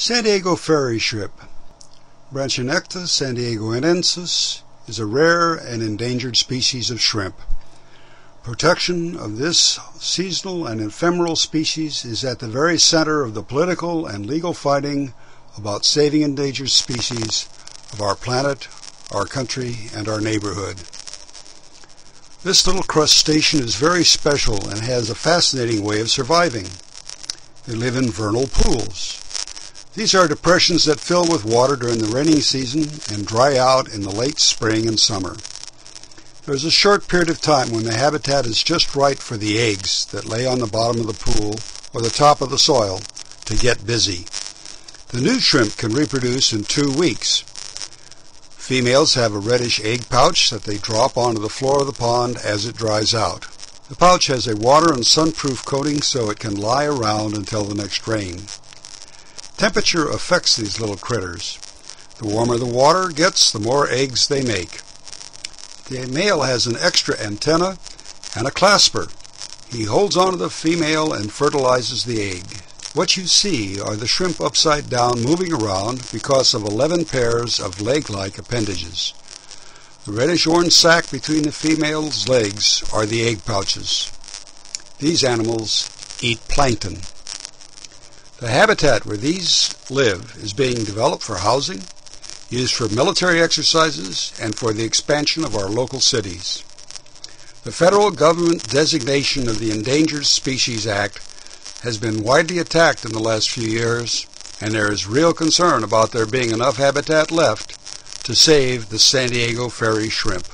San Diego fairy shrimp, Branchinecta sandiegoensis, is a rare and endangered species of shrimp. Protection of this seasonal and ephemeral species is at the very center of the political and legal fighting about saving endangered species of our planet, our country, and our neighborhood. This little crustacean is very special and has a fascinating way of surviving. They live in vernal pools. These are depressions that fill with water during the rainy season and dry out in the late spring and summer. There is a short period of time when the habitat is just right for the eggs that lay on the bottom of the pool or the top of the soil to get busy. The new shrimp can reproduce in two weeks. Females have a reddish egg pouch that they drop onto the floor of the pond as it dries out. The pouch has a water and sunproof coating so it can lie around until the next rain. Temperature affects these little critters. The warmer the water gets, the more eggs they make. The male has an extra antenna and a clasper. He holds onto the female and fertilizes the egg. What you see are the shrimp upside down moving around because of 11 pairs of leg-like appendages. The reddish-orange sac between the female's legs are the egg pouches. These animals eat plankton. The habitat where these live is being developed for housing, used for military exercises, and for the expansion of our local cities. The federal government designation of the Endangered Species Act has been widely attacked in the last few years, and there is real concern about there being enough habitat left to save the San Diego fairy shrimp.